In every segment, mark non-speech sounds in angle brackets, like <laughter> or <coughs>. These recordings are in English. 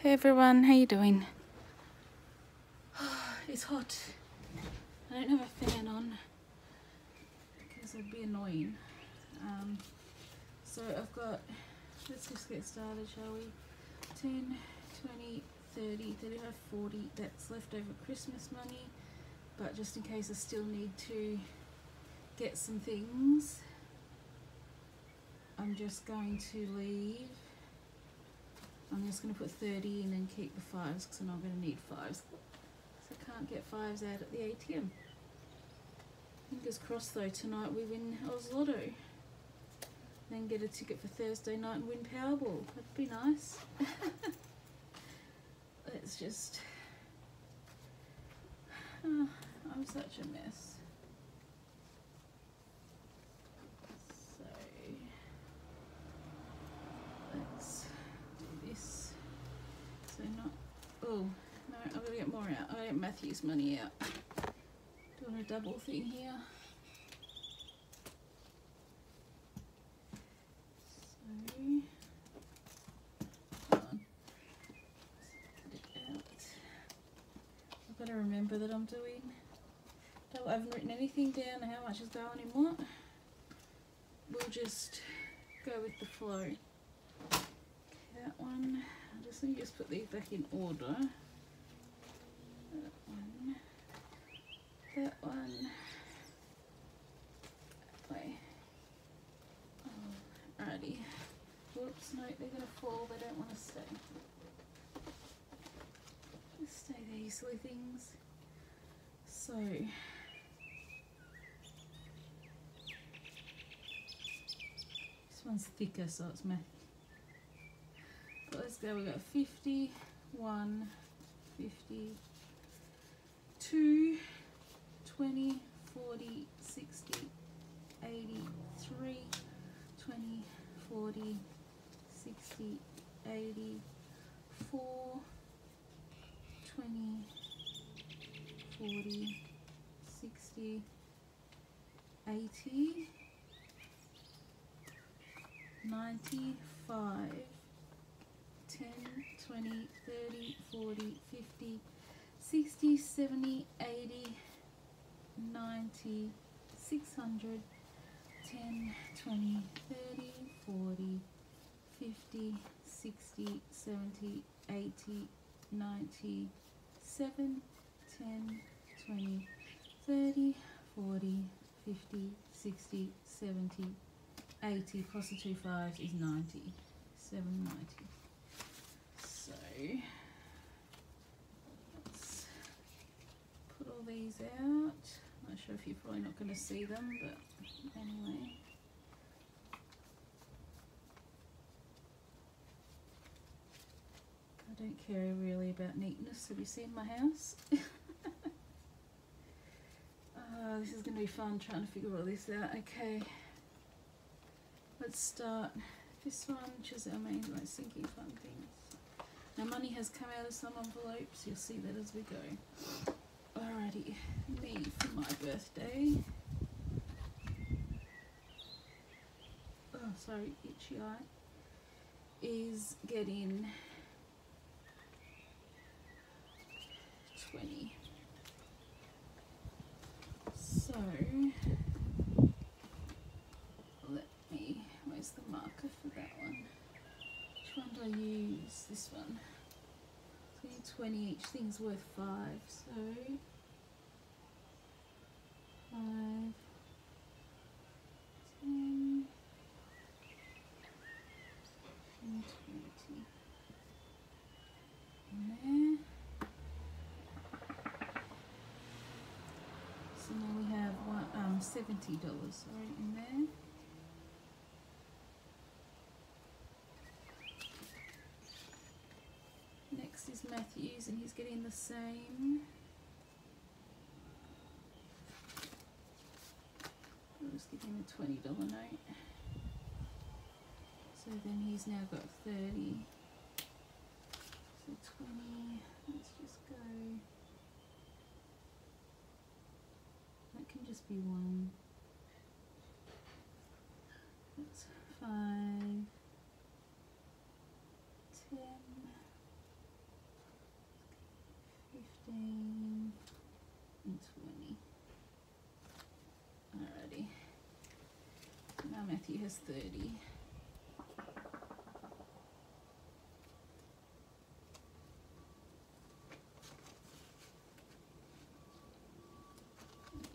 Hey everyone, how you doing? <sighs> it's hot. I don't have a fan on because it'd be annoying. Um, so I've got, let's just get started, shall we? 10, 20, 30, 35, 40, that's leftover Christmas money. But just in case I still need to get some things, I'm just going to leave I'm just going to put 30 in and keep the fives because I'm not going to need fives. So I can't get fives out at the ATM. Fingers crossed though, tonight we win Oz Lotto. Then get a ticket for Thursday night and win Powerball. That'd be nice. <laughs> Let's just... Oh, <sighs> I'm such a mess. So... Let's do this. So not... Oh, no, got to get more out. I get Matthew's money out. Doing a double thing here. I've got to remember that I'm doing... I haven't written anything down how much is going in what. We'll just go with the flow. That one, I'm just going to just put these back in order. That one, that one, that way. Oh, alrighty. Whoops, no, they're going to fall, they don't want to stay. Just stay there, you silly things. So, this one's thicker, so it's math. But let's go, we've got 50, 1, 50, 2, 20, 40, 60, 83, 20, 40, 60, 80, 4, 20, 40, 60, 80, 95, 10, 20, 30, 40, 50, 60, 70, 80, 90, 600, 10, 20, 30, 40, 50, 60, 70, 80, 90, 7, 10, 20, 30, 40, 50, 60, 70, 80 plus the two fives is 90. 790. Let's put all these out. Not sure if you're probably not going to see them, but anyway. I don't care really about neatness. Have you seen my house? uh, <laughs> this is going to be fun trying to figure all this out. Okay, let's start this one, is our main like sinking fun things. Now money has come out of some envelopes, you'll see that as we go. Alrighty, me for my birthday. Oh, sorry, itchy eye. Is getting 20. So, let me, where's the marker for that one? Which one do I use? This one. So 20 each thing's worth 5, so 5, 10, and 20. In there. So now we have one, um, seventy dollars sorry in there. Next is Matthews and he's getting the same. I'll just give him a twenty dollar note. So then he's now got thirty. So twenty, let's just go. That can just be one. That's five, ten, 15 and 20. Alrighty. Now 30.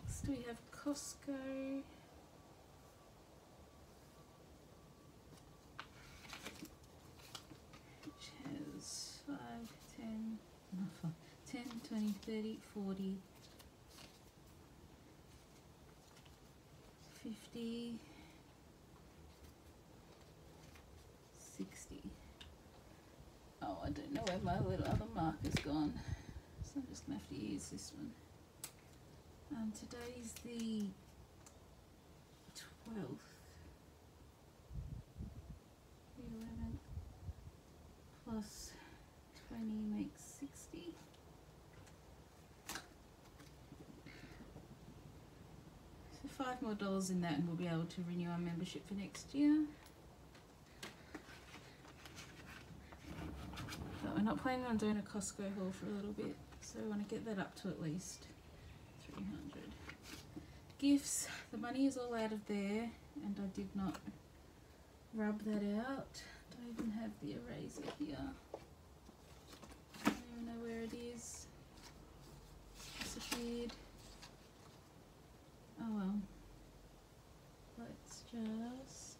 Next we have Costco. Which has 5, 10, no, 5, 10, 20, 30, 40, 50, 60. Oh, I don't know where my little other marker's gone. So I'm just gonna have to use this one. And today's the 12th. The 11th plus 20 makes 60. So five more dollars in that and we'll be able to renew our membership for next year. We're not planning on doing a Costco haul for a little bit, so we want to get that up to at least 300. Gifts, the money is all out of there and I did not rub that out. Don't even have the eraser here. I don't even know where it is. It's disappeared. Oh well. Let's just.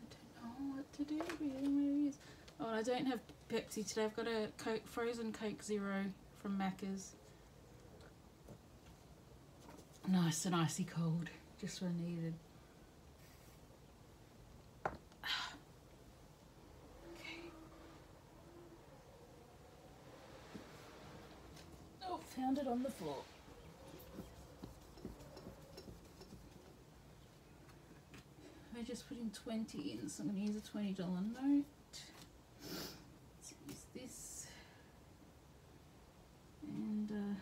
I don't know what to do really. Where it is. Oh, I don't have Pepsi today. I've got a Coke, frozen Coke Zero from Macca's. Nice and icy cold. Just when I needed. <sighs> Oh, found it on the floor. I'm just putting 20 in, so I'm going to use a $20 note. Let's use this. And uh,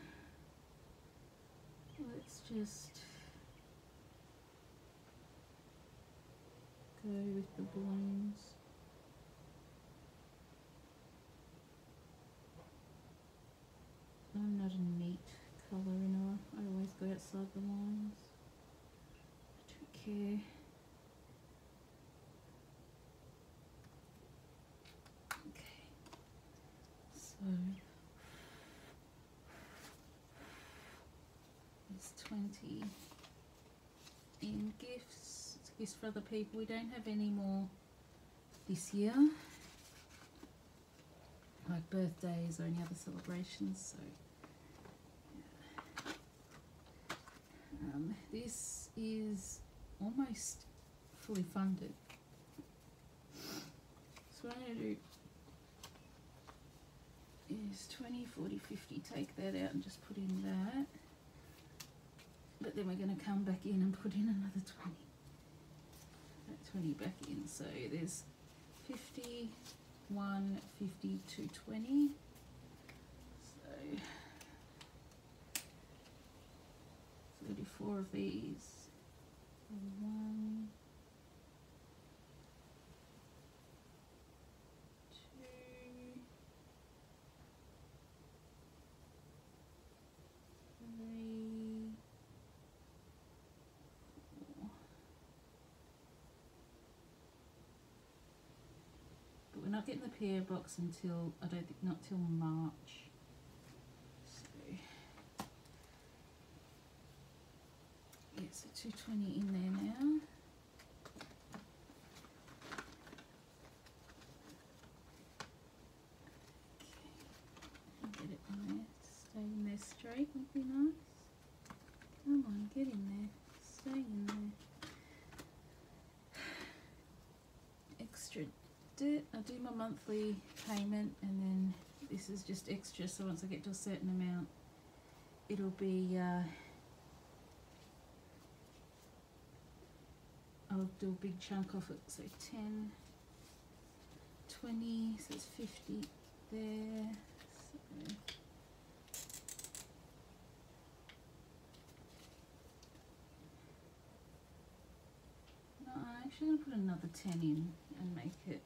let's just go with the balloons. I'm not a neat colour I always go outside the lines. I don't care. Okay. So it's 20 in gifts. Gifts for other people. We don't have any more this year. Like birthdays or any other celebrations, so um, this is almost fully funded. So what I'm going to do is 20, 40, 50, take that out and just put in that. But then we're going to come back in and put in another 20. That 20 back in. So there's 50, 1, 50, 2, 20. So 34 of these. Not getting the PO box until I don't think not till March. So yeah, so two twenty in there now. Okay, get it in there. Stay in there straight would be nice. Come on, get in there. Stay in there. Extra debt. I do my monthly payment and then this is just extra so once I get to a certain amount it'll be uh, I'll do a big chunk off it. So 10 20 so it's 50 there. So No, I'm actually going to put another 10 in and make it,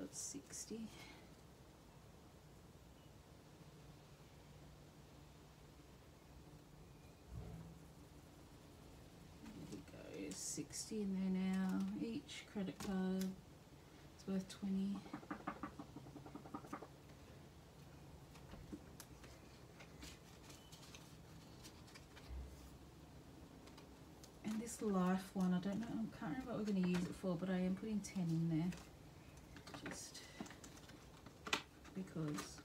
so it's 60. There we go, 60 in there now. Each credit card is worth 20. And this life one, I don't know, I can't remember what we're going to use it for, but I am putting 10 in there. Just because.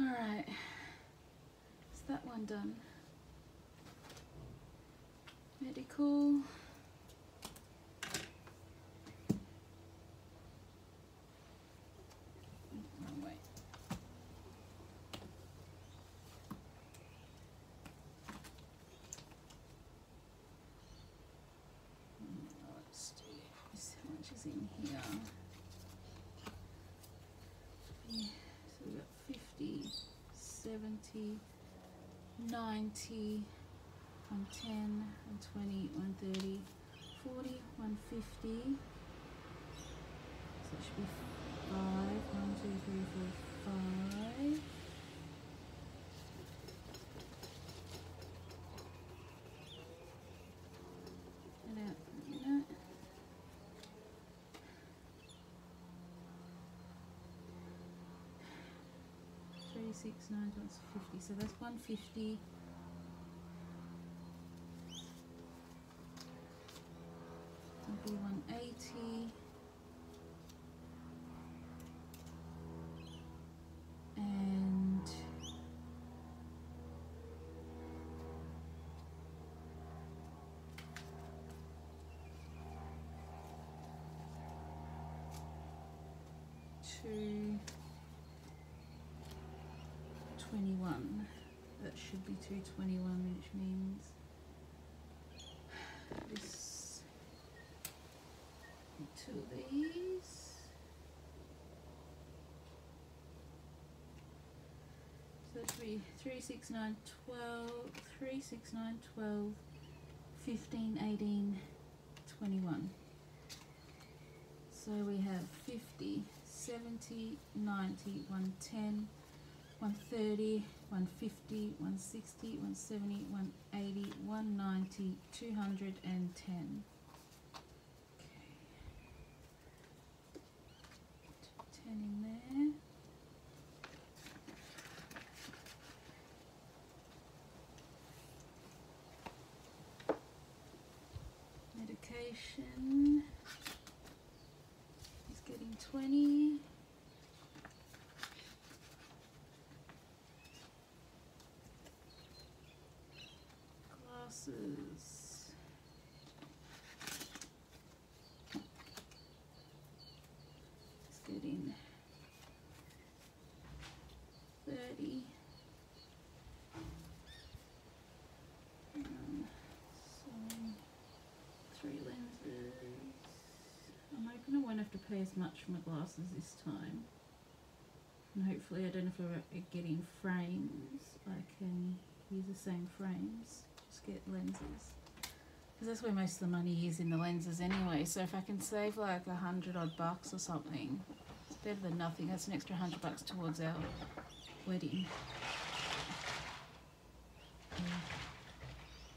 Alright, is that one done? Medical. 70, 90, 110, 120, 130, 40, 150. So it should be 5, 1, 2, 3, 4, 5. Six, nine times fifty. So that's one fifty. That'll be one eighty. And two twenty-one. That should be two twenty-one, which means this two of these. So that should be three, six, nine, twelve, three, six, nine, twelve, fifteen, eighteen, twenty-one. So we have 50, 70, 90, 110, 130, 150, 160, 170, 180, 190, 210. Okay. 10 in there. Medication. He's getting 20. Glasses. He's getting 30. Um, so three lenses. I'm hoping I won't have to pay as much for my glasses this time. And hopefully I don't know if uh, get in frames. I can use the same frames. Just get lenses. Because that's where most of the money is in the lenses anyway. So if I can save like a hundred odd bucks or something, it's better than nothing. That's an extra hundred bucks towards our wedding.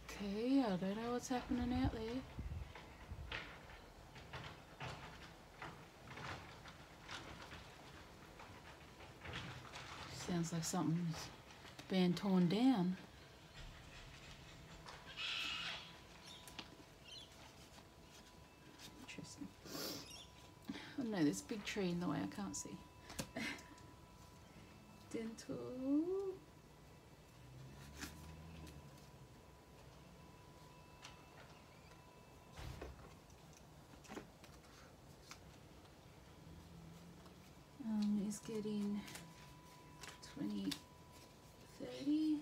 Okay, I don't know what's happening out there. Sounds like something's being torn down. Interesting. Oh no, there's a big tree in the way, I can't see. <laughs> Dental. Um, is getting 20, 30.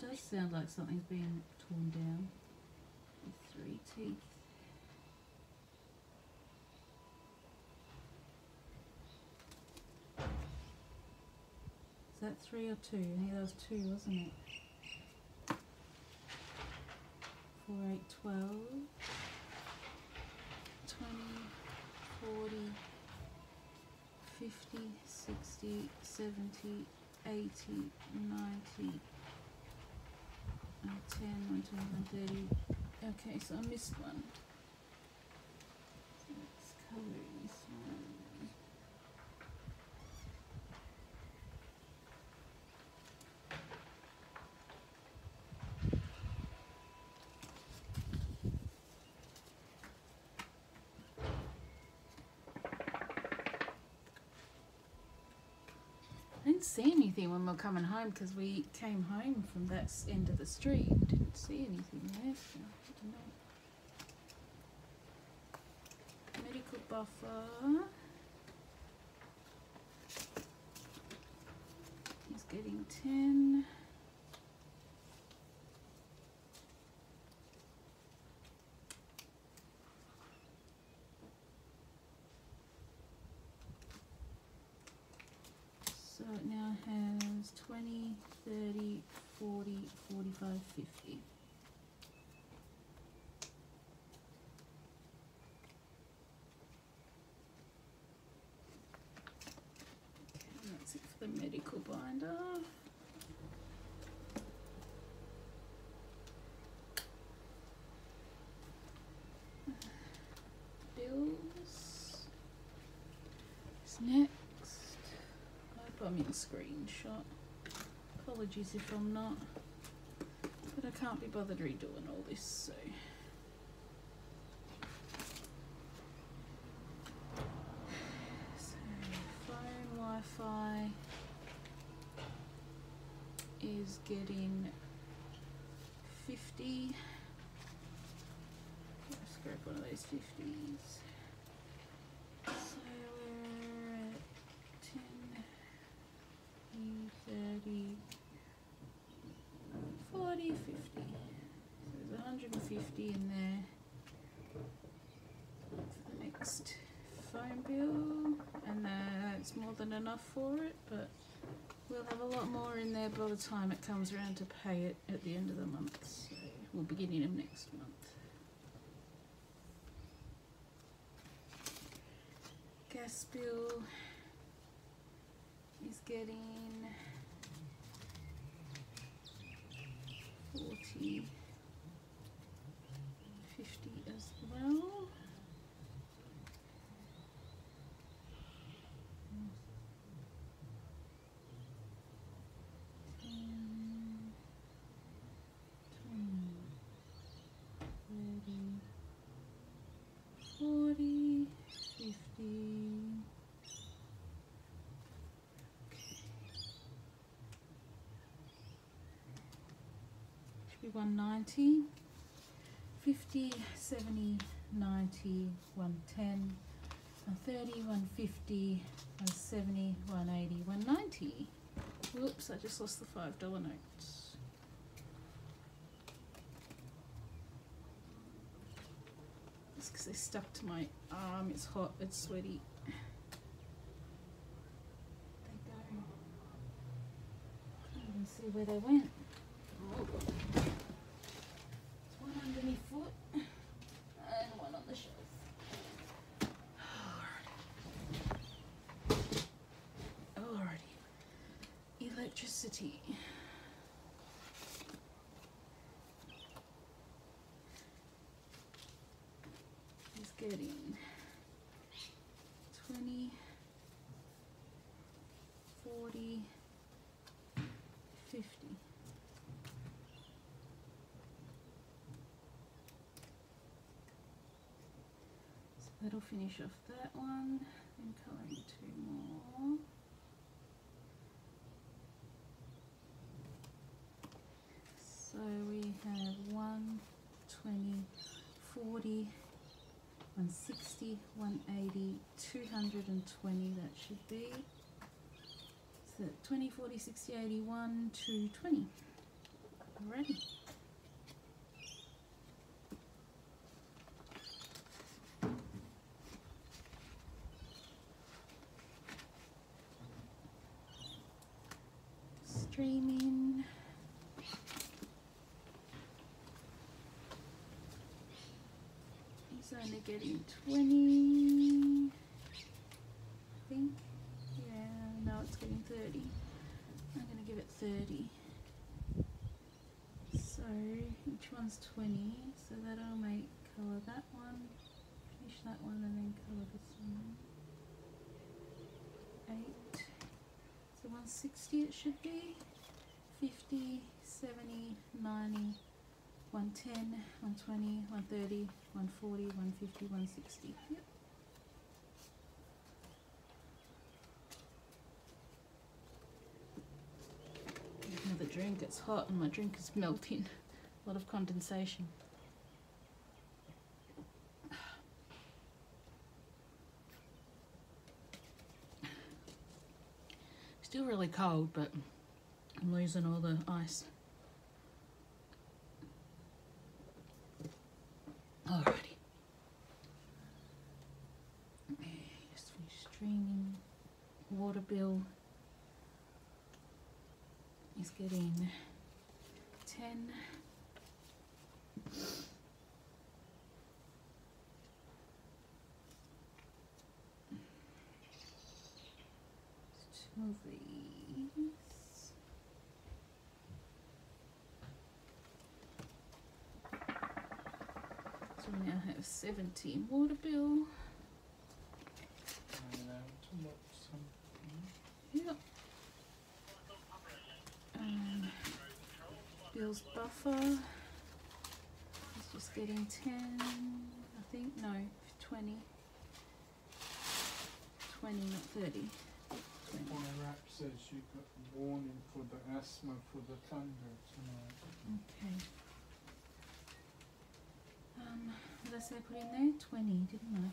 It does sound like something's being torn down. Three teeth. Is that three or two? I think that was two, wasn't it? Four, eight, twelve. Twenty, forty, 50, 60, 70, 80, 90, uh, 10, 1, 20, 30. Okay, so I missed one. So let's colour this one. I didn't see anything when we were coming home because we came home from that end of the street. Didn't see anything there. So. Medical buffer. He's getting 10. So it now has 20, 30, 40, 45, 50. That's it for the medical binder. Bills. Next? I'm in screenshot. Apologies if I'm not. But I can't be bothered redoing all this. So, in there for the next phone bill and that's more than enough for it but we'll have a lot more in there by the time it comes around to pay it at the end of the month so, be beginning of next month. Gas bill is getting 40 be 190, 50, 70, 90, 110, 130, 150, 170, 180, 190. Whoops, I just lost the $5 notes. It's because they stuck to my arm. It's hot, it's sweaty. They go. I can't even see where they went. Oh. There's one under my foot and one on the shelf. Alrighty. Alrighty. Electricity. He's getting 20, 40, 50. So that'll finish off that one. Then colouring two more. So we have 1, 20, 40, 160, 180, 220 that should be. So 20, 40, 60, 81, 220. Alrighty. Streaming. He's only getting 20, I think. Yeah, no, it's getting 30. I'm going to give it 30. So each one's 20, so that'll make colour that one, finish that one, and then colour this one. 8. So 160 it should be. 50, 70, 90, 110, 120, 130, 140, 150, 160. Yep. Another drink, it's hot and my drink is melting. <laughs> A lot of condensation. <sighs> Still really cold, but I'm losing all the ice. Alrighty. Just finished streaming. Water bill is getting 10. Two of these. So we now have 17 water bill. And to what some Yep. Um, Bill's buffer is just getting 10, I think, no, 20. 20, not 30. 20. on the wrap says you got warning for the asthma for the thunder tonight. Okay. Um, what did I say I put in there? 20, didn't I?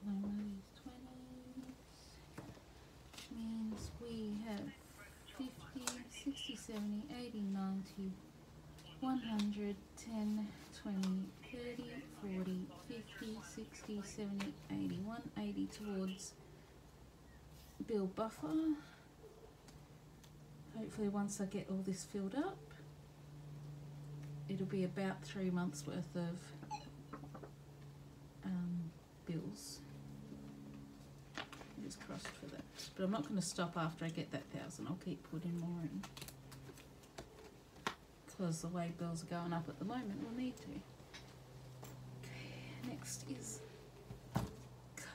Collect these 20s. Which means we have 50, 60, 70, 80, 90, 100, 10, 20, 30, 40, 50, 60, 70, 80, 180 towards bill buffer. Hopefully once I get all this filled up, it'll be about three months worth of um, bills. Fingers crossed for that. But I'm not going to stop after I get that thousand. I'll keep putting more in. Because the way bills are going up at the moment, we'll need to. Okay, next is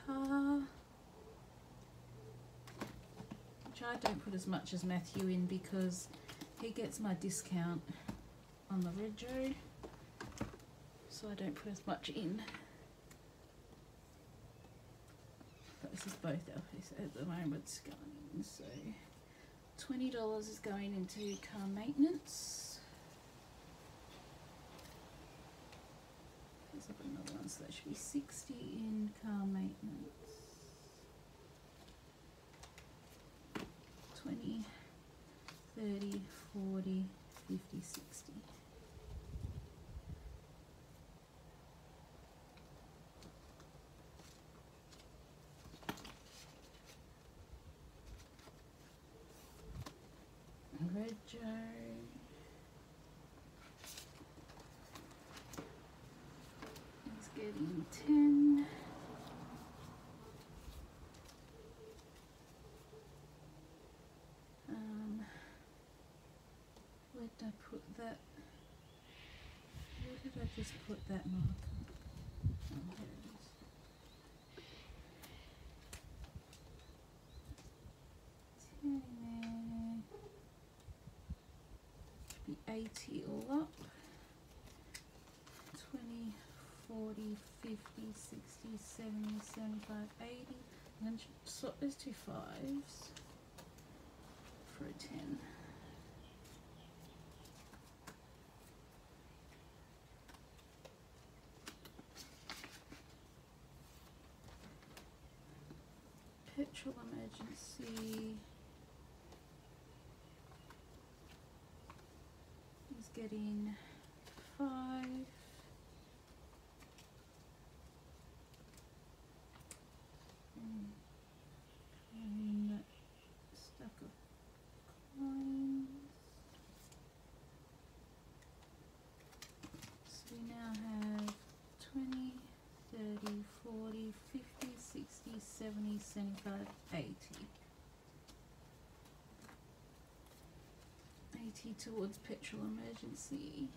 car. Which I don't put as much as Matthew in because he gets my discount on the. So I don't put as much in. But this is both at the moment going in. So twenty dollars is going into car maintenance. There's another one, so that should be sixty in car maintenance. 20, 30, 40, 50, 60. It's getting 10. Um, where did I put that? Where did I just put that marker? Oh, here it is. Ten there. Be 80 all up. 20, 40, 50, 60, 70, 75, 80. I'm going to swap those two fives for a 10. Petrol emergency is getting five. Mm. And that stack of coins. So we now have 20, 30, 40, 50, 60, 70, 75, 80. 80 towards petrol emergency.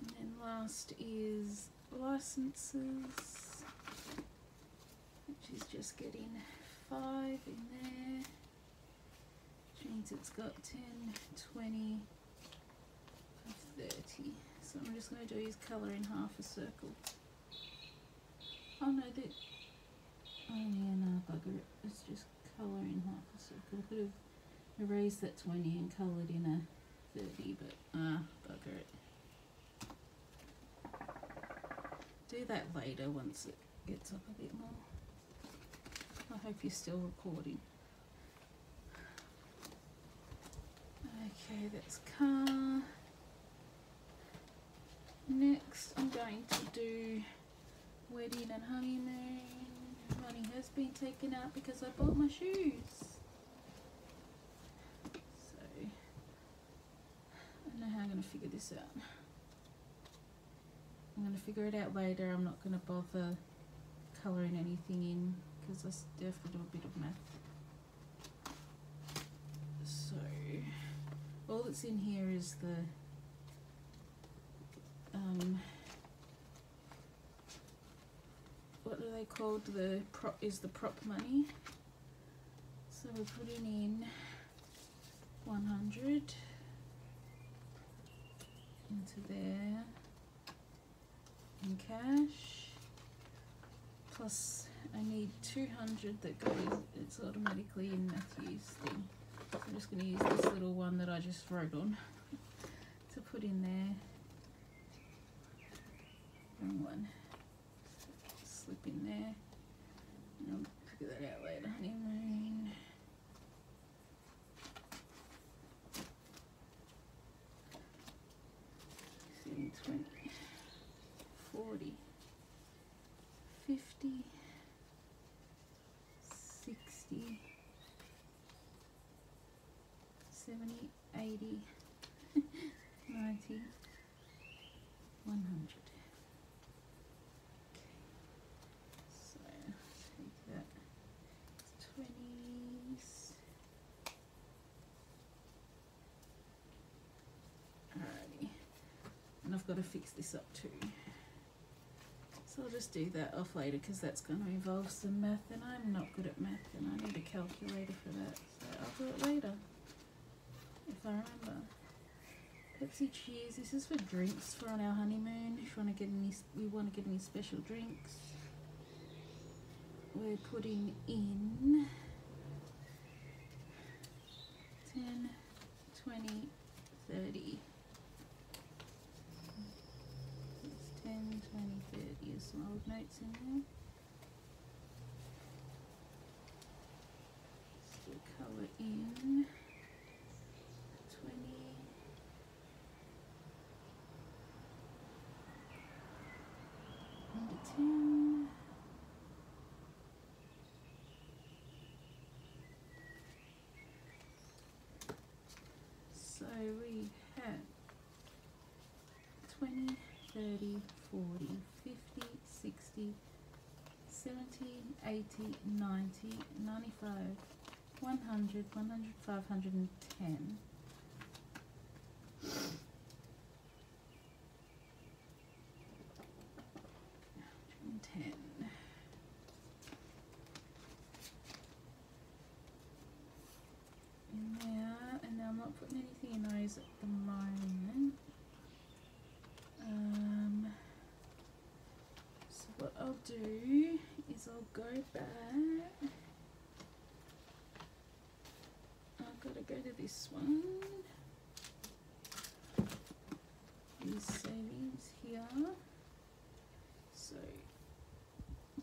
And then last is licenses, which is just getting five in there, which means it's got 10, 20, 30. So I'm just going to do is colour in half a circle. Oh no, that. Oh yeah, no, bugger it. It's just colour in half a. I could have erased that 20 and coloured in a 30, but ah, bugger it. Do that later once it gets up a bit more. I hope you're still recording. Okay, that's car. Next, I'm going to do wedding and honeymoon. Money has been taken out because I bought my shoes. So, I don't know how I'm going to figure this out. I'm going to figure it out later. I'm not going to bother colouring anything in because I still have to do a bit of math. So, all that's in here is the um, what are they called? The prop is the prop money. So we're putting in 100 into there in cash. Plus I need 200 that goes, it's automatically in Matthew's thing. So I'm just going to use this little one that I just wrote on to put in there. Wrong one. In there. I'll figure that out later. Honeymoon. Fifteen, twenty, forty, fifty, sixty, seventy, eighty, ninety, one hundred. So take that twenties. Alrighty. And I've got to fix this up too. So I'll just do that off later because that's going to involve some math and I'm not good at math and I need a calculator for that. So I'll do it later if I remember. Pepsi Cheers. This is for drinks for on our honeymoon. If you want to get any, we want to get any special drinks. We're putting in 10, 20, 30. It's 10, 20, 30. There's some old notes in there. Still colour in 20. Number 10. So we had 20, 30, 40, 50, 60, 70, 80, 90, 95, 100, 100, 510. and ten. In there, and now I'm not putting anything in those at the moment. Um, so what I'll do is I'll go back. I've got to go to this one. These savings here. So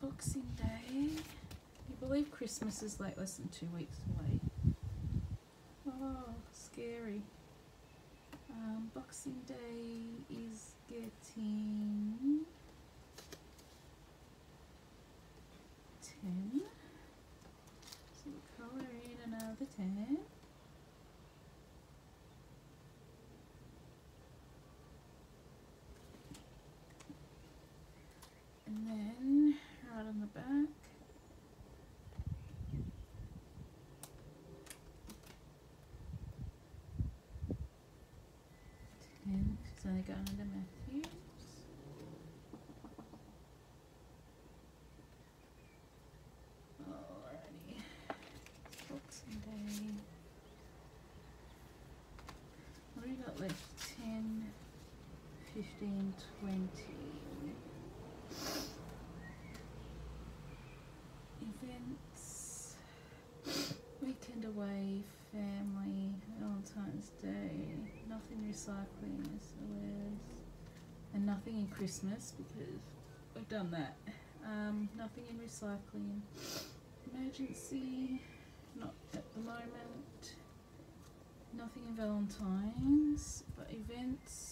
Boxing Day. You believe Christmas is like less than two weeks away? Oh, scary. Um, Boxing Day is getting tendon. And then right on the back. And she's only got another. 15, 20. Events, weekend away, family, Valentine's Day, nothing recycling, SOS, and nothing in Christmas because we've done that. Um, nothing in recycling, emergency, not at the moment, nothing in Valentine's, but events,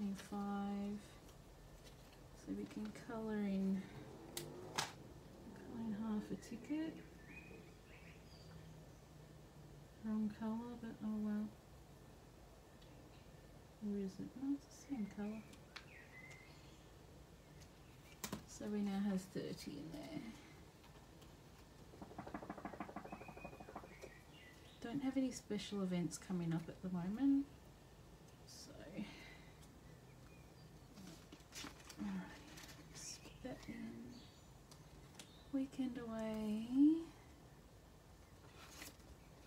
I'm just gonna put in five, so we can colour in, colour in half a ticket. Wrong colour, but oh well. Or is it? No, it's the same colour. So we now have 30 in there. Don't have any special events coming up at the moment. So, alright, let's put that in. Weekend away.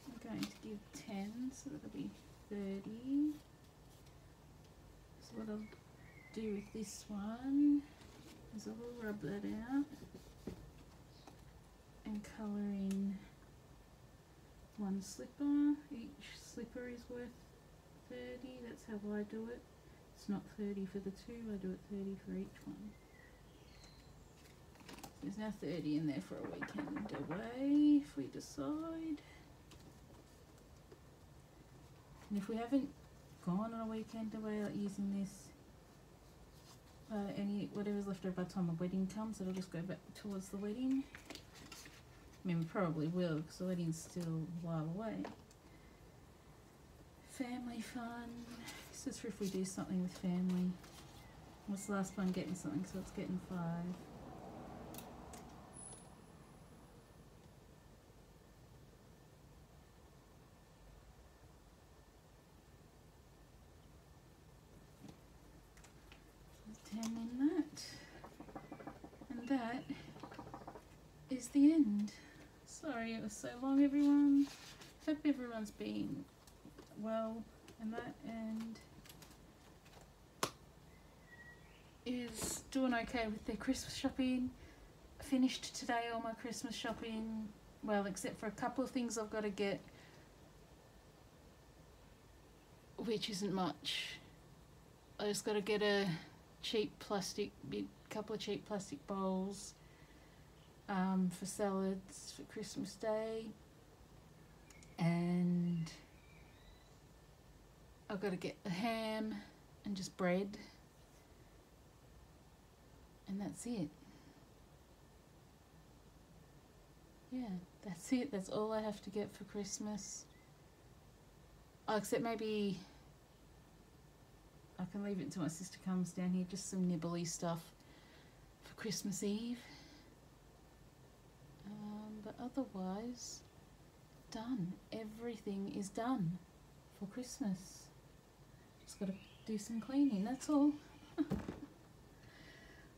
I'm going to give 10, so that'll be 30. So what I'll do with this one is I will rub that out and colour in one slipper. Each slipper is worth 30. That's how I do it. It's not 30 for the two, I do it 30 for each one. There's now 30 in there for a weekend away if we decide. And if we haven't gone on a weekend away like using this, uh, any whatever's left over by the time a wedding comes, it'll just go back towards the wedding. I mean, we probably will because the wedding's still a while away. Family fun. This is for if we do something with family. What's the last one getting something? So it's getting five. So Ten in that. And that is the end. Sorry it was so long, everyone. Hope everyone's been well and that and is doing okay with their Christmas shopping. Finished today all my Christmas shopping. Well, except for a couple of things I've got to get, which isn't much. I just got to get a cheap plastic, big couple of cheap plastic bowls um, for salads for Christmas Day, and I've got to get the ham and just bread, and that's it. Yeah, that's it. That's all I have to get for Christmas. Oh, except maybe I can leave it until my sister comes down here. Just some nibbly stuff for Christmas Eve. Otherwise, done. Everything is done for Christmas. Just got to do some cleaning. That's all. <laughs>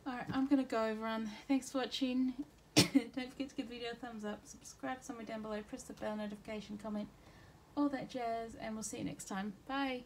Alright, I'm going to go, everyone. Thanks for watching. <coughs> Don't forget to give the video a thumbs up, subscribe somewhere down below, press the bell notification, comment, all that jazz, and we'll see you next time. Bye.